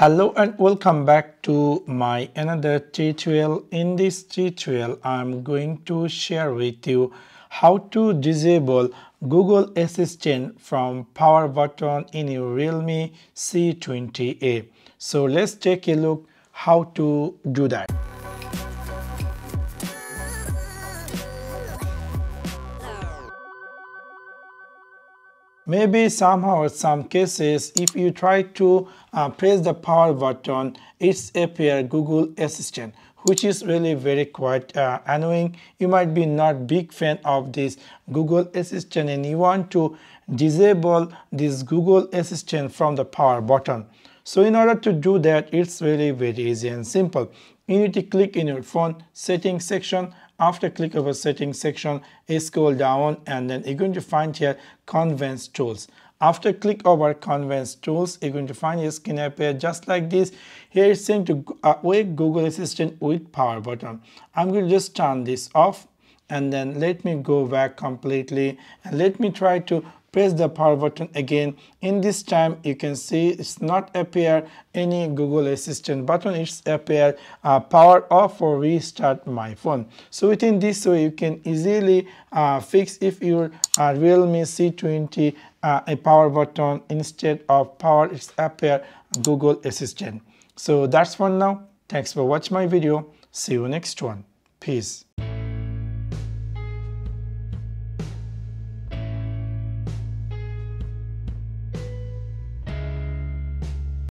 Hello and welcome back to my another tutorial. In this tutorial, I'm going to share with you how to disable Google Assistant from power button in your Realme C20A. So let's take a look how to do that. Maybe somehow in some cases if you try to uh, press the power button it's appear Google Assistant which is really very quite uh, annoying. You might be not big fan of this Google Assistant and you want to disable this Google Assistant from the power button. So in order to do that it's really very easy and simple. You need to click in your phone settings section after click over settings section, scroll down and then you're going to find here convenience tools. After click over convenience tools, you're going to find your screen appear just like this. Here it's saying to uh, wake Google Assistant with power button. I'm going to just turn this off and then let me go back completely and let me try to press the power button again. In this time you can see it's not appear any google assistant button. It's appear uh, power off or restart my phone. So within this way you can easily uh, fix if your uh, realme c20 uh, a power button instead of power it's appear google assistant. So that's for now. Thanks for watching my video. See you next one. Peace